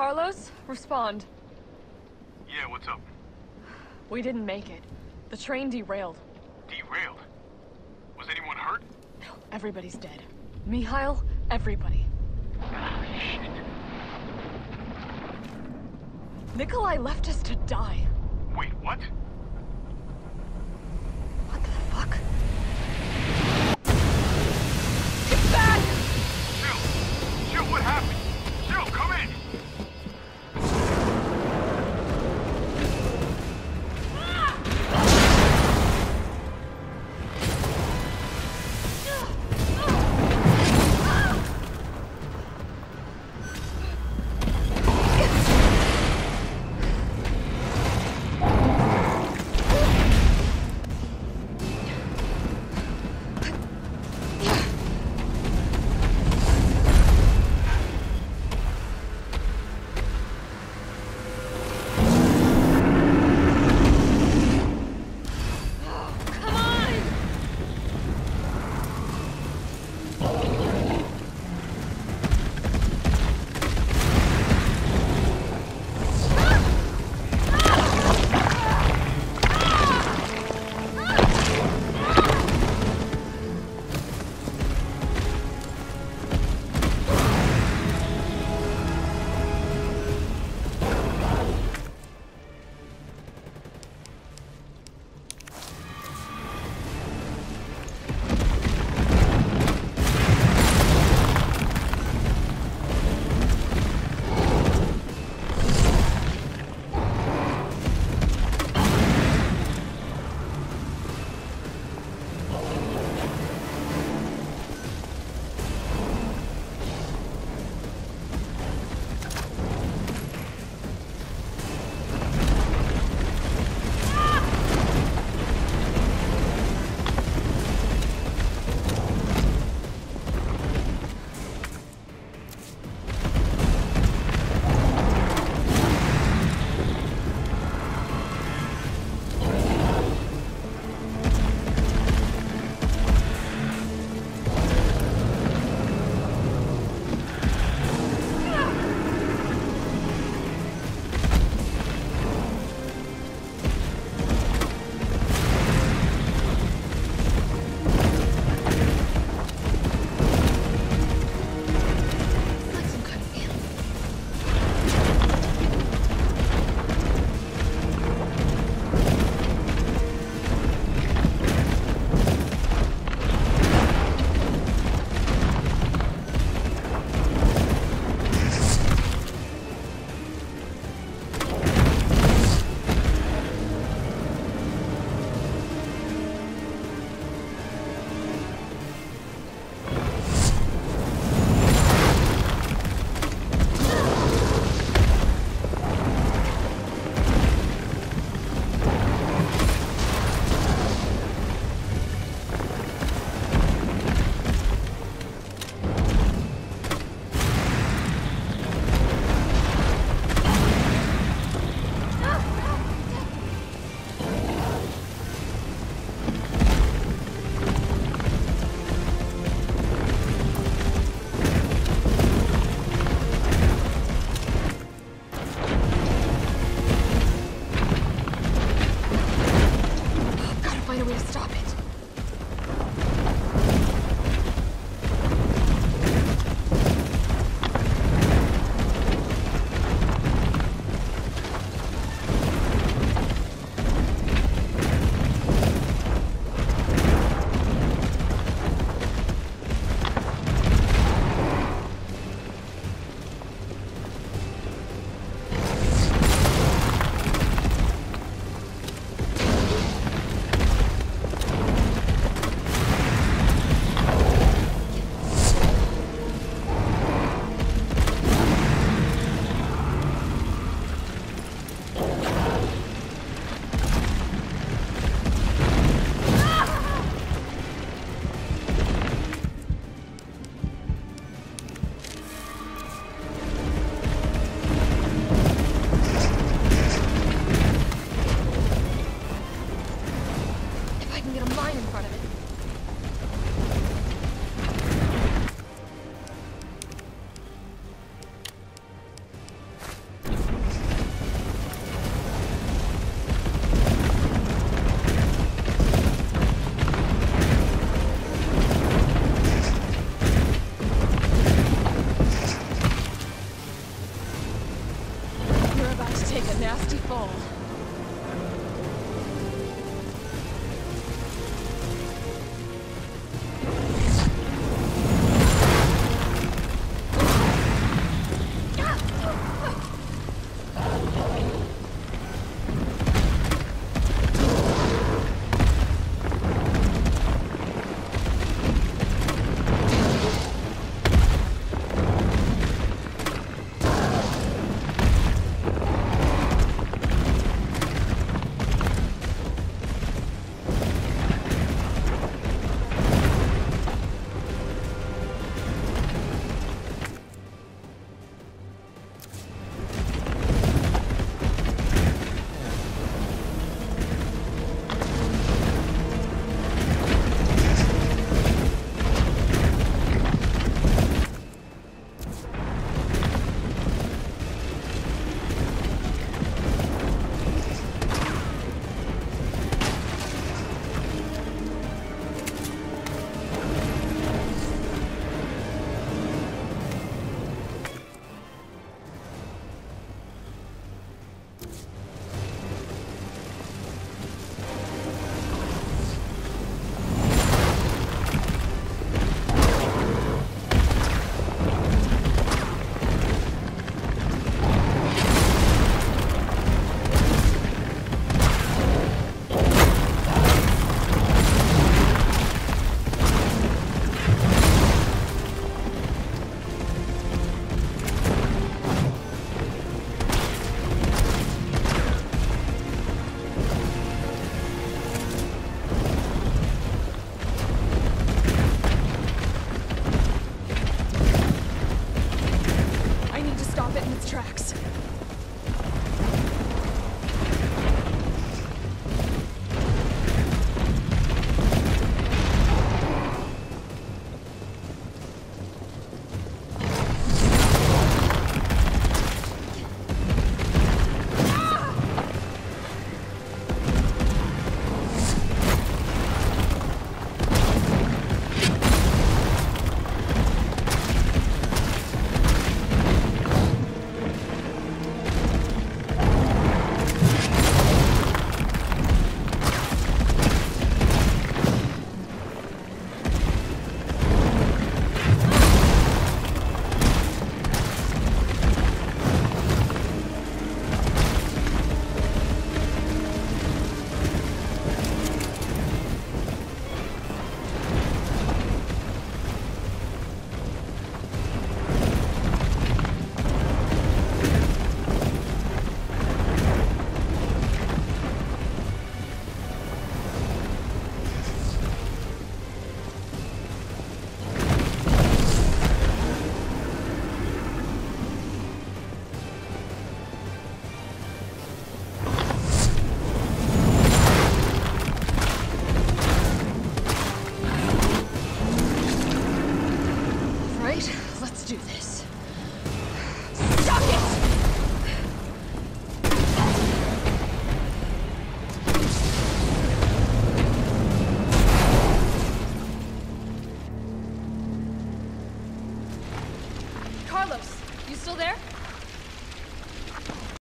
Carlos, respond. Yeah, what's up? We didn't make it. The train derailed. Derailed? Was anyone hurt? No, everybody's dead. Mikhail, everybody. Ah, shit. Nikolai left us to die. Wait? What 54.